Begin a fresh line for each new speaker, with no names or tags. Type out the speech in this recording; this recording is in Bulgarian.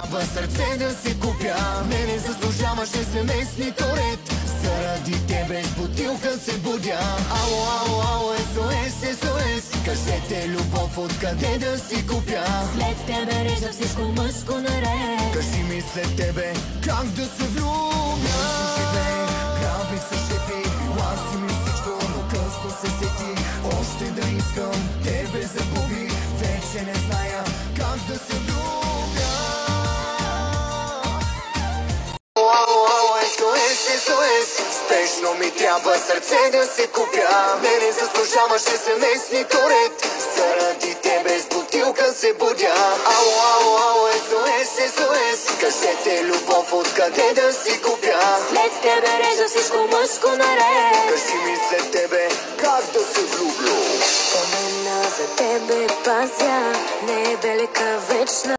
трябва сърце да се купя. Не, не заслужаваше семейството ред. Заради тебе с бутилка се будя. Ало, ало, ало, СОС, СОС Кажете любов откъде да си купя?
След тебе режда всичко мъжко наред.
Кажи ми след тебе как да се влюбя? Живей, прави се щепи ми всичко, но късно се сети. Още да искам тебе загуби. Вече не зная как да се влюбя Спешно ми трябва сърце да се купя. Не, не заслужаваше семейството ред Заради тебе с бутилка се будя. Ало, ало, ало, SOS, SOS Кажете любов откъде да си купя?
След тебе режда всичко мъжко наред.
Кажи ми след тебе как да се влюбя
Спомена за тебе пазя. Не е белека вечна